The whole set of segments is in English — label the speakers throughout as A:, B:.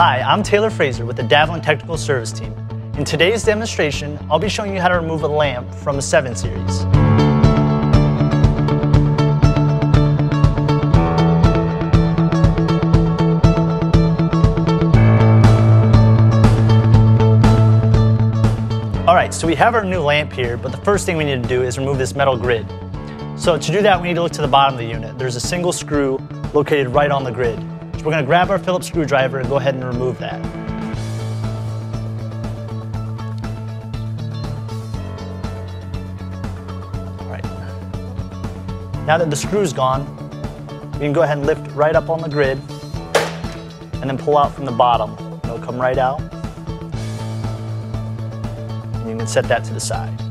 A: I'm Taylor Fraser with the Daavlin Technical Service Team. In today's demonstration, I'll be showing you how to remove a lamp from a 7 Series. Alright, so we have our new lamp here, but the first thing we need to do is remove this metal grid. So to do that, we need to look to the bottom of the unit. There's a single screw located right on the grid. So we're going to grab our Phillips screwdriver and go ahead and remove that. All right. Now that the screw's gone, we can go ahead and lift right up on the grid and then pull out from the bottom. It'll come right out. And you can set that to the side.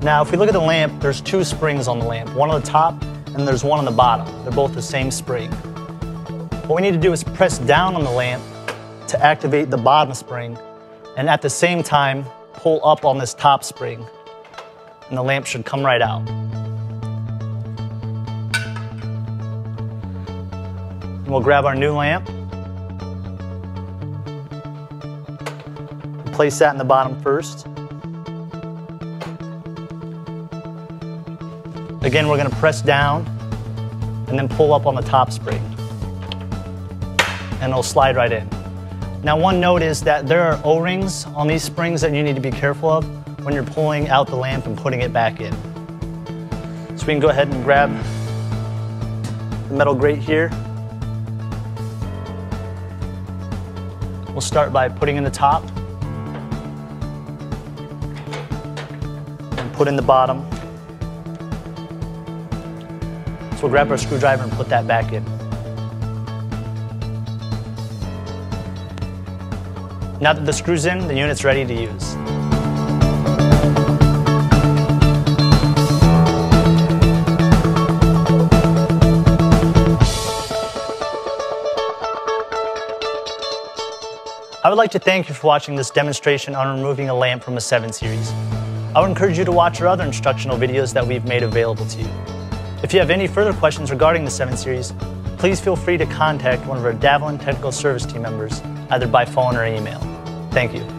A: Now, if we look at the lamp, there's two springs on the lamp, one on the top and there's one on the bottom. They're both the same spring. What we need to do is press down on the lamp to activate the bottom spring and at the same time pull up on this top spring and the lamp should come right out. And we'll grab our new lamp, place that in the bottom first. Again, we're gonna press down and then pull up on the top spring. And it'll slide right in. Now one note is that there are O-rings on these springs that you need to be careful of when you're pulling out the lamp and putting it back in. So we can go ahead and grab the metal grate here. We'll start by putting in the top and put in the bottom. So we'll grab our screwdriver and put that back in. Now that the screw's in, the unit's ready to use. I would like to thank you for watching this demonstration on removing a lamp from a 7 Series. I would encourage you to watch our other instructional videos that we've made available to you. If you have any further questions regarding the 7 Series, please feel free to contact one of our Daavlin Technical Service team members, either by phone or email. Thank you.